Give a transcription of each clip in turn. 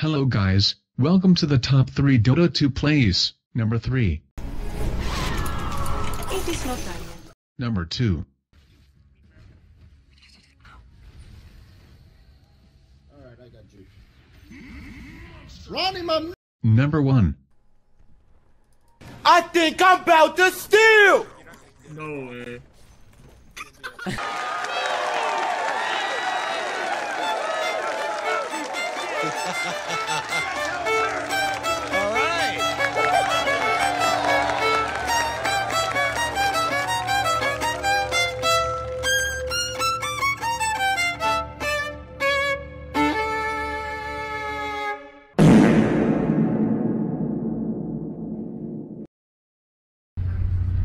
Hello guys, welcome to the top 3 Dota 2 plays. Number 3. It is not time yet. Number 2. Alright, I got you. Ronnie, my Number 1. I think I'm about to steal! No way. All right.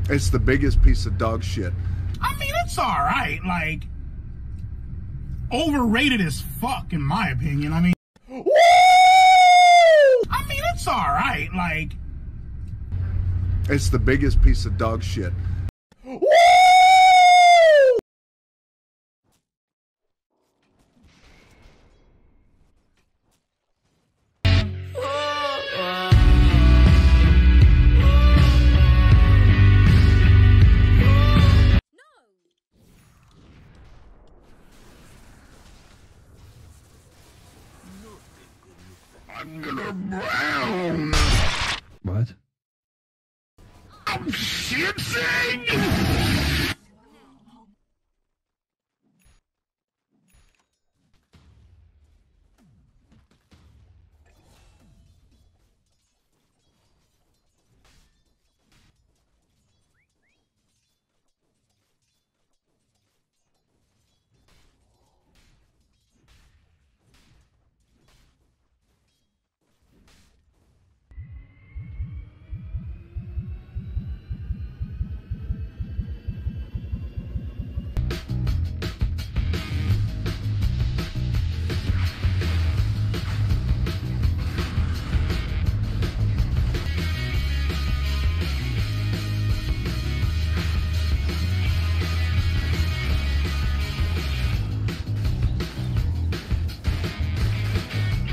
It's the biggest piece of dog shit. I mean, it's all right. Like, overrated as fuck, in my opinion. I mean, Like, It's the biggest piece of dog shit. What? I am.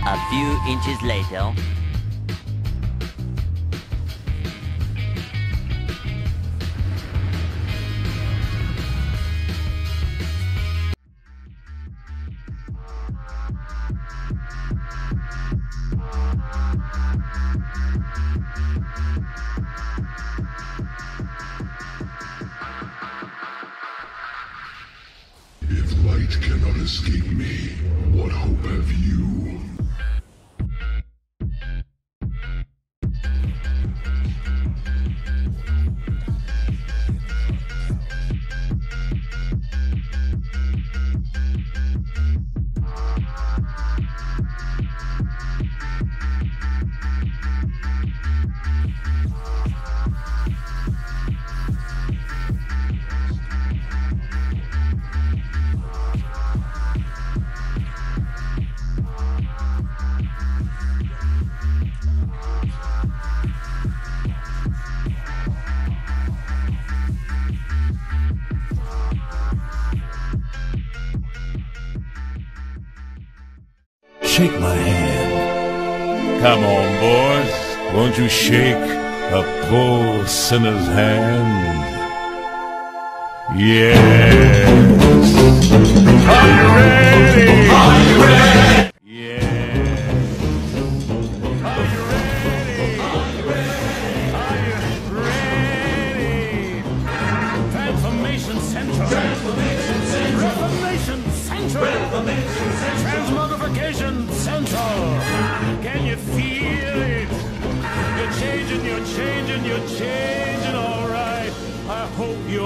A few inches later. If light cannot escape me, what hope have you? Shake my hand. Come on, boys. Won't you shake a poor sinner's hand? Yes.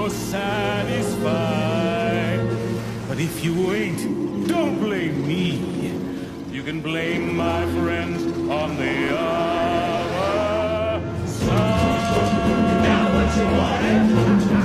Satisfied. But if you ain't, don't blame me. You can blame my friends on the other side. Now what you want?